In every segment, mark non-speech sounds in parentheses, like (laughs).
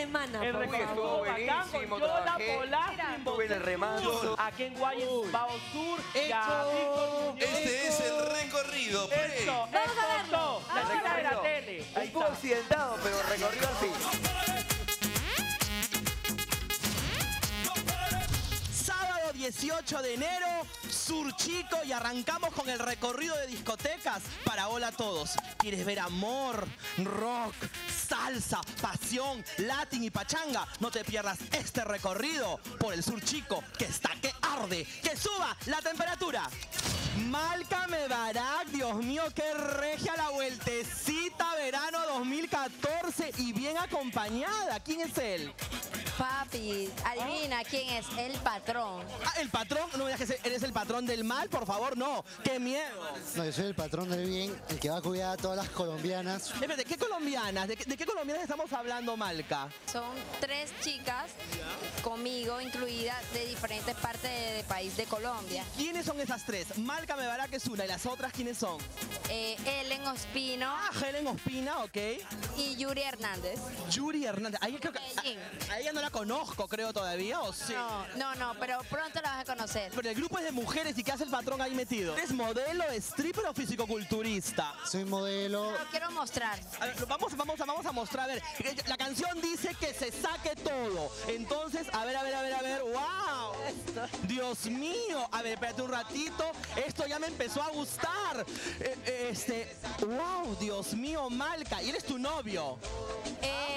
semana. El por estuvo favor. bacán con buenísimo, Yola, trabajé. Polasco, Estuve en el remanso. Aquí en Guayas. Bao Sur, Víctor Muñoz. Este es el recorrido. pre. Eso, Vamos a eso, verlo. todo. La Vamos a chica de la verlo. tele. Ahí Un poco está. accidentado, pero recorrido al fin. 18 de enero, Surchico y arrancamos con el recorrido de discotecas para Hola a Todos. ¿Quieres ver amor, rock, salsa, pasión, latín y pachanga? No te pierdas este recorrido por el Surchico que está que arde, que suba la temperatura. Malca Mebarak, Dios mío, qué regia la vueltecita verano 2014 y bien acompañada. ¿Quién es él? Papi, adivina quién es el patrón. Ah, el patrón, no me digas que eres el patrón del mal, por favor, no. ¡Qué miedo! No, yo soy el patrón del bien, el que va a cuidar a todas las colombianas. Espérate, ¿qué colombianas? ¿De qué, de qué colombianas estamos hablando, Malca? Son tres chicas, conmigo incluidas, de diferentes partes del país de Colombia. ¿Quiénes son esas tres? Malca Mebarak es una y las otras, ¿quiénes son? Eh, Ellen Ospino Ah, Helen Ospina, ok. y Yuri Hernández. Yuri Hernández. A ella, creo que- a- a ella no la conozco, creo, todavía, ¿o sí? No, no, no, pero pronto la vas a conocer. Pero el grupo es de mujeres y ¿qué hace el patrón ahí metido? ¿Es modelo, stripper o fisicoculturista? Soy modelo. Lo quiero mostrar. A ver, vamos, vamos, vamos a mostrar, a ver, eh, la canción dice que se saque todo. Entonces, a ver, a ver, a ver, a ver, wow. Dios mío, a ver, espérate un ratito, esto ya me empezó a gustar. Eh, eh, este, wow, Dios mío, Malca, y él es tu novio. Eh,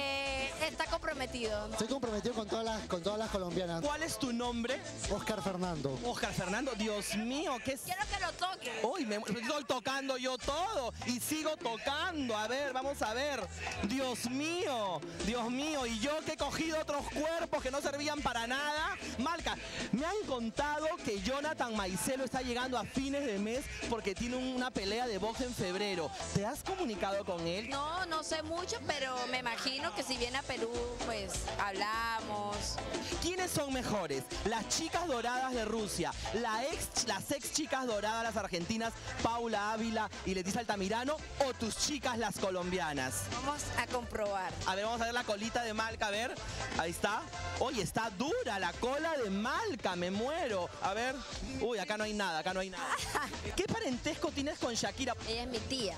está comprometido. Estoy comprometido con todas las, con todas las colombianas. ¿Cuál es tu nombre? Oscar Fernando. Oscar Fernando, Dios mío, ¿qué es? Quiero que lo toque. Uy, me estoy tocando yo todo y sigo tocando. A ver, vamos a ver. Dios mío, Dios mío. Y yo que he cogido otros cuerpos que no servían para nada. Malca, me han contado que Jonathan Maicelo está llegando a fines de mes porque tiene una pelea de box en febrero. ¿Te has comunicado con él? No, no sé mucho, pero me imagino que si viene a Perú, pues hablamos. ¿Quiénes son mejores? Las chicas doradas de Rusia, la ex, las ex chicas doradas, las argentinas, Paula Ávila y Leticia Altamirano, o tus chicas, las colombianas. Vamos a comprobar. A ver, vamos a ver la colita de Malca, a ver. Ahí está. Oye, está dura la cola de Malca, me muero. A ver. Uy, acá no hay nada, acá no hay nada. (laughs) ¿Qué parentesco tienes con Shakira? Ella es mi tía,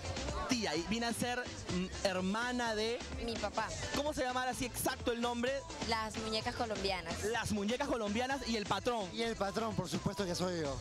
Tía, y viene a ser mm, hermana de... mi papá. ¿Cómo se llama así exacto el nombre? Las muñecas colombianas. Las muñecas colombianas y el patrón. Y el patrón, por supuesto que soy yo.